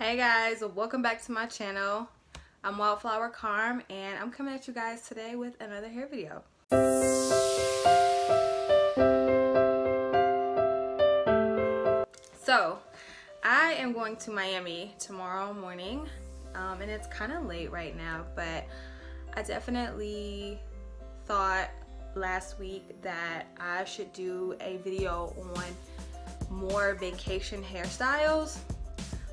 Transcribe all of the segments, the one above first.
Hey guys, welcome back to my channel. I'm Wildflower Carm and I'm coming at you guys today with another hair video. So, I am going to Miami tomorrow morning um, and it's kind of late right now, but I definitely thought last week that I should do a video on more vacation hairstyles.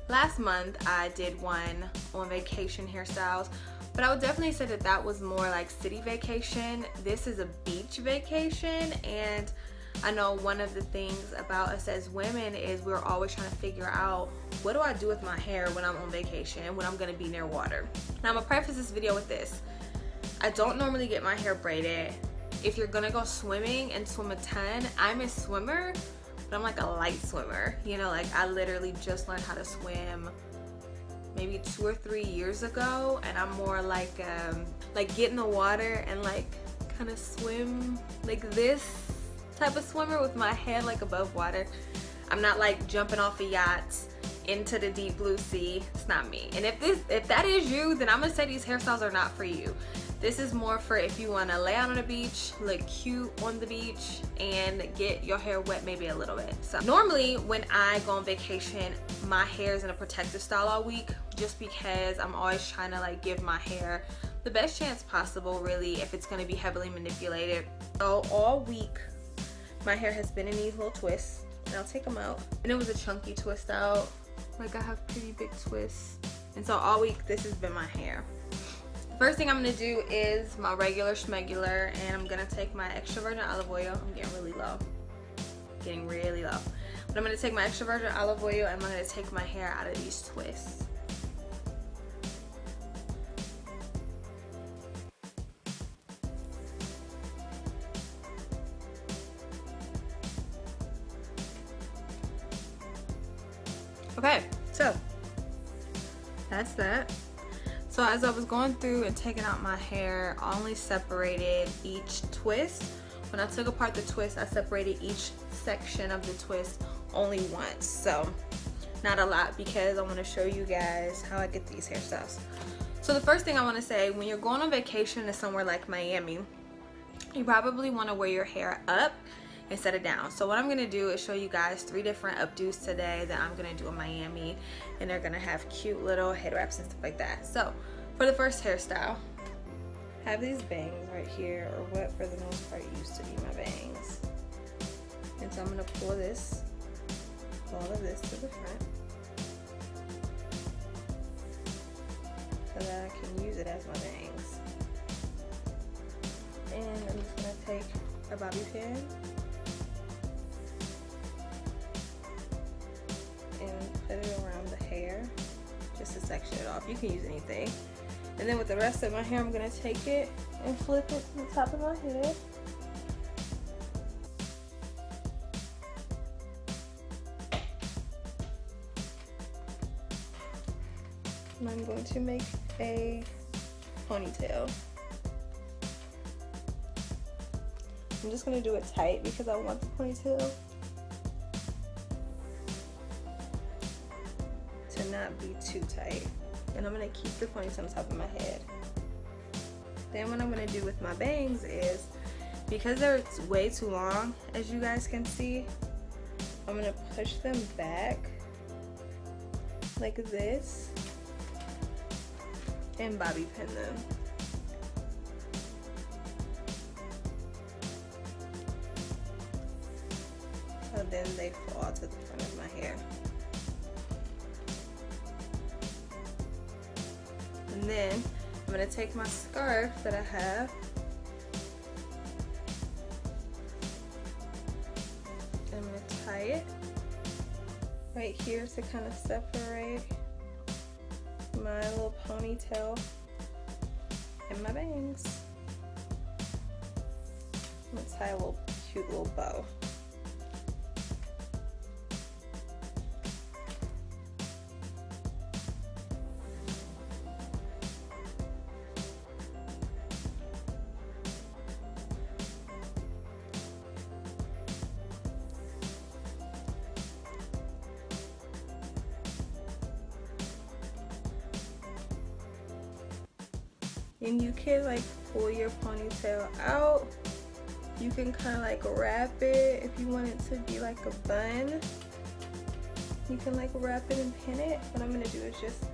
Last month I did one on vacation hairstyles, but I would definitely say that that was more like city vacation. This is a beach vacation and I know one of the things about us as women is we're always trying to figure out what do I do with my hair when I'm on vacation, when I'm gonna be near water. Now I'm gonna preface this video with this. I don't normally get my hair braided. If you're gonna go swimming and swim a ton, I'm a swimmer, but I'm like a light swimmer. You know, like I literally just learned how to swim maybe two or three years ago and I'm more like um, like get in the water and like kind of swim like this type of swimmer with my head like above water. I'm not like jumping off of yachts into the deep blue sea. It's not me. And if this if that is you, then I'm gonna say these hairstyles are not for you. This is more for if you wanna lay out on the beach, look cute on the beach, and get your hair wet maybe a little bit. So normally when I go on vacation, my hair is in a protective style all week just because I'm always trying to like give my hair the best chance possible really if it's gonna be heavily manipulated. So all week my hair has been in these little twists and I'll take them out and it was a chunky twist out like I have pretty big twists and so all week this has been my hair first thing I'm gonna do is my regular schmegular and I'm gonna take my extra virgin olive oil. I'm getting really low. Getting really low. But I'm gonna take my extra virgin olive oil and I'm gonna take my hair out of these twists was going through and taking out my hair, I only separated each twist. When I took apart the twist, I separated each section of the twist only once. So not a lot because I want to show you guys how I get these hairstyles. So the first thing I want to say, when you're going on vacation to somewhere like Miami, you probably want to wear your hair up and set it down. So what I'm gonna do is show you guys three different updos today that I'm gonna do in Miami and they're gonna have cute little head wraps and stuff like that. So for the first hairstyle, have these bangs right here or what for the most part used to be my bangs. And so I'm gonna pull this, all of this to the front so that I can use it as my bangs. And I'm just gonna take a bobby pin and put it around the hair just to section it off. You can use anything. And then with the rest of my hair, I'm gonna take it and flip it to the top of my head. And I'm going to make a ponytail. I'm just gonna do it tight because I want the ponytail to not be too tight. And I'm gonna keep the points on top of my head. Then what I'm gonna do with my bangs is, because they're way too long, as you guys can see, I'm gonna push them back like this and bobby pin them. And then I'm gonna take my scarf that I have I'm gonna tie it right here to kind of separate my little ponytail and my bangs. I'm gonna tie a little cute little bow. And you can like pull your ponytail out. You can kind of like wrap it if you want it to be like a bun. You can like wrap it and pin it. What I'm gonna do is just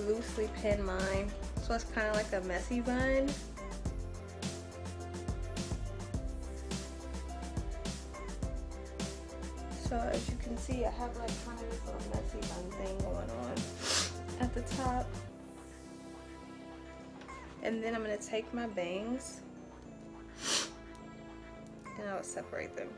loosely pin mine. So it's kind of like a messy bun. So as you can see I have like kind of this little messy bun thing going on at the top and then I'm gonna take my bangs and I'll separate them.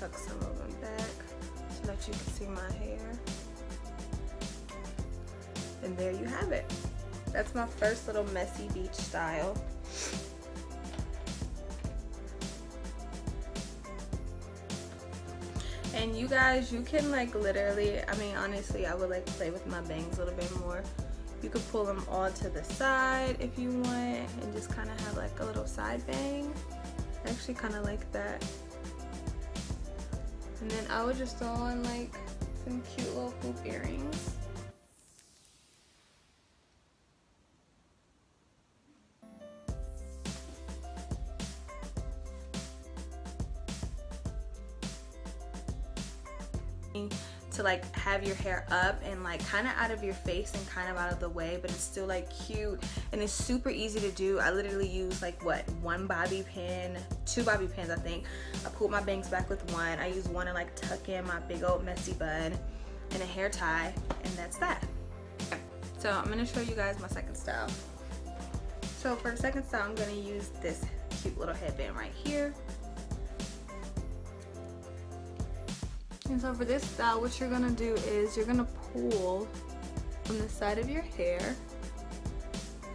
Tuck some of them back so that you can see my hair. And there you have it. That's my first little messy beach style. And you guys you can like literally i mean honestly i would like play with my bangs a little bit more. You could pull them all to the side if you want and just kind of have like a little side bang. I actually kind of like that. And then i would just throw on like some cute little hoop earrings to like have your hair up and like kind of out of your face and kind of out of the way but it's still like cute and it's super easy to do. I literally use like what one bobby pin two bobby pins I think. I pulled my bangs back with one. I use one to like tuck in my big old messy bun and a hair tie and that's that. So I'm gonna show you guys my second style. So for the second style I'm gonna use this cute little headband right here And so for this style, what you're gonna do is you're gonna pull from the side of your hair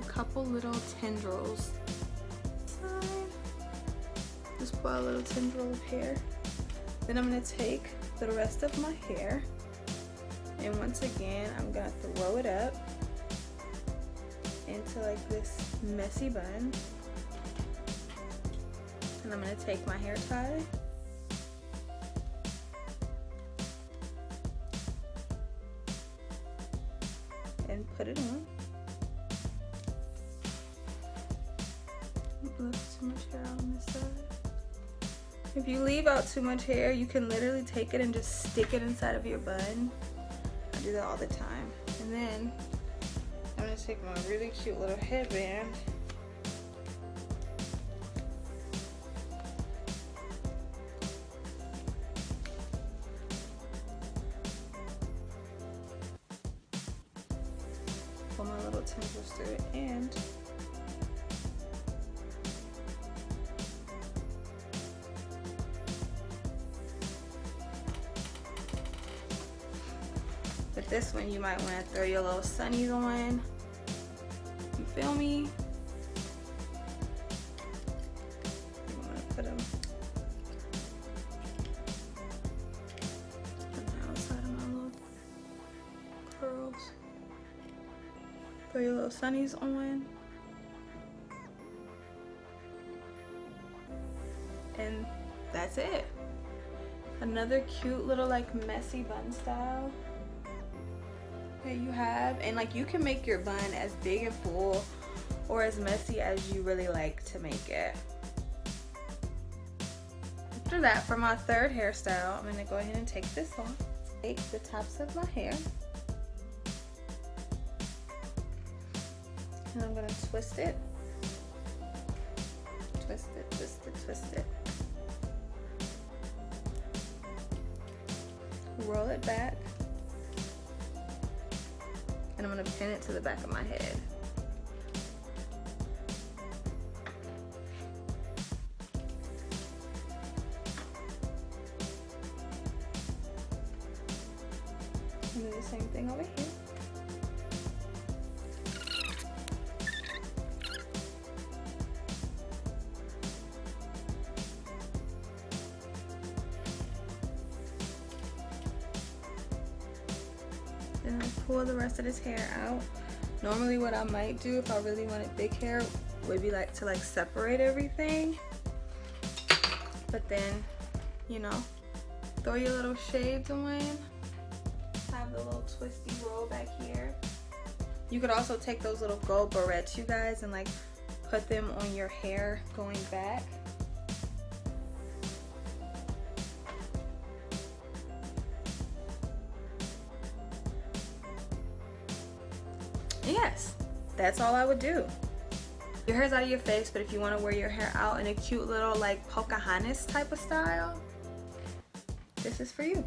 a couple little tendrils. Just pull a little tendril of hair. Then I'm gonna take the rest of my hair and once again, I'm gonna throw it up into like this messy bun. And I'm gonna take my hair tie put it on. Too much hair on this side. If you leave out too much hair, you can literally take it and just stick it inside of your bun. I do that all the time. And then I'm gonna take my really cute little headband and with this one you might want to throw your little sunnies on. You feel me Your little sunnies on. And that's it. Another cute little like messy bun style that you have. And like you can make your bun as big and full or as messy as you really like to make it. After that, for my third hairstyle, I'm gonna go ahead and take this off. Take the tops of my hair and I'm gonna twist it. Twist it twist it twist it. Roll it back. And I'm gonna pin it to the back of my head. And do the same thing over here Pull the rest of this hair out. Normally what I might do if I really wanted big hair would be like to like separate everything. but then, you know, throw your little shades on. Have the little twisty roll back here. You could also take those little gold barrettes, you guys, and like put them on your hair going back. Yes, that's all I would do. Your hair's out of your face, but if you want to wear your hair out in a cute little like Pocahontas type of style, this is for you.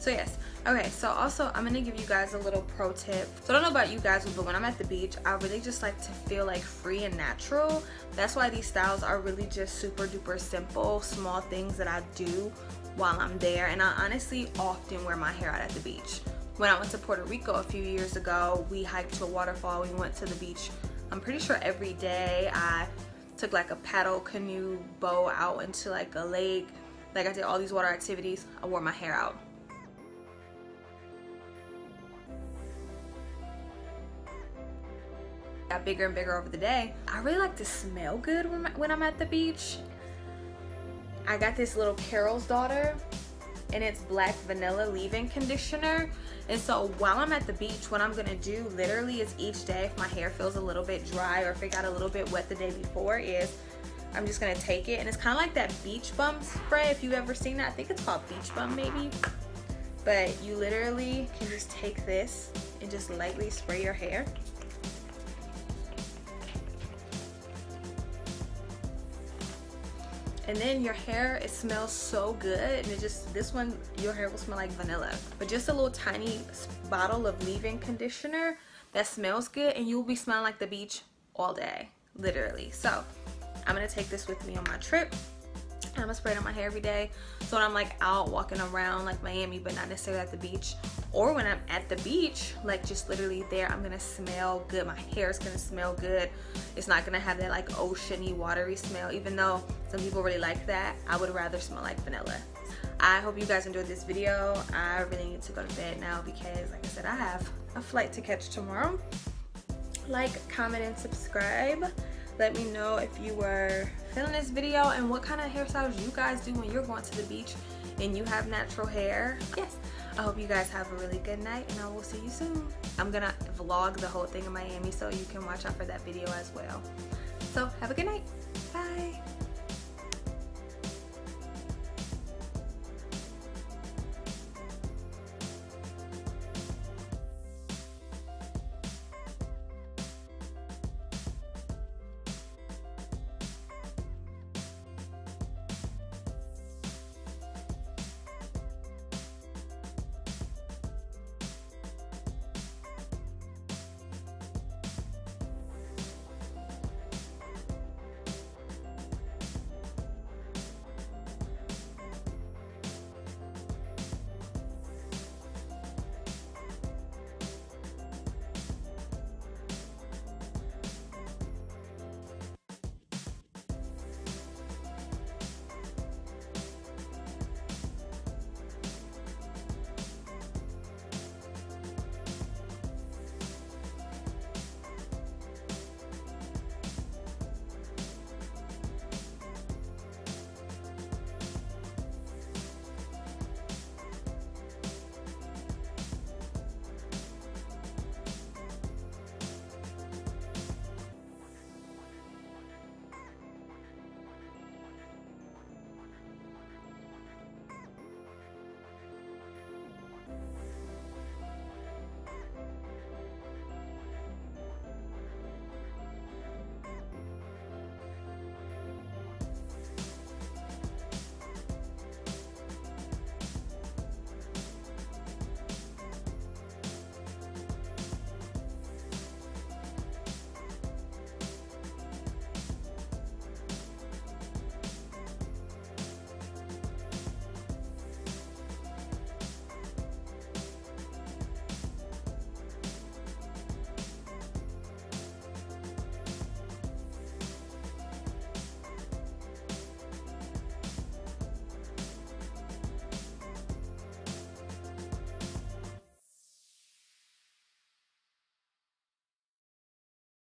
So yes, okay, so also I'm gonna give you guys a little pro tip. So I don't know about you guys, but when I'm at the beach, I really just like to feel like free and natural. That's why these styles are really just super duper simple, small things that I do while I'm there. And I honestly often wear my hair out at the beach. When I went to Puerto Rico a few years ago, we hiked to a waterfall. We went to the beach, I'm pretty sure every day. I took like a paddle canoe bow out into like a lake. Like I did all these water activities. I wore my hair out. Got bigger and bigger over the day. I really like to smell good when, I'm at the beach. I got this little Carol's Daughter and it's black vanilla leave-in conditioner. And so while I'm at the beach, what I'm gonna do literally is each day, if my hair feels a little bit dry or if it got a little bit wet the day before is I'm just gonna take it and it's kind of like that beach bum spray if you've ever seen that. I think it's called beach bum maybe. But you literally can just take this and just lightly spray your hair. And then your hair it smells so good. And it just this one your hair will smell like vanilla. But just a little tiny bottle of leave-in conditioner that smells good and you'll be smelling like the beach all day literally. So I'm gonna take this with me on my trip I'm gonna spray it on my hair every day. So when I'm like out walking around like Miami, but not necessarily at the beach, or when I'm at the beach, like just literally there, I'm gonna smell good. My hair is gonna smell good. It's not gonna have that like oceany, watery smell, even though some people really like that. I would rather smell like vanilla. I hope you guys enjoyed this video. I really need to go to bed now because like I said, I have a flight to catch tomorrow. Like, comment, and subscribe let me know if you were feeling this video and what kind of hairstyles you guys do when you're going to the beach and you have natural hair. Yes. I hope you guys have a really good night and i will see you soon. I'm gonna vlog the whole thing in miami so you can watch out for that video as well. So have a good night. Bye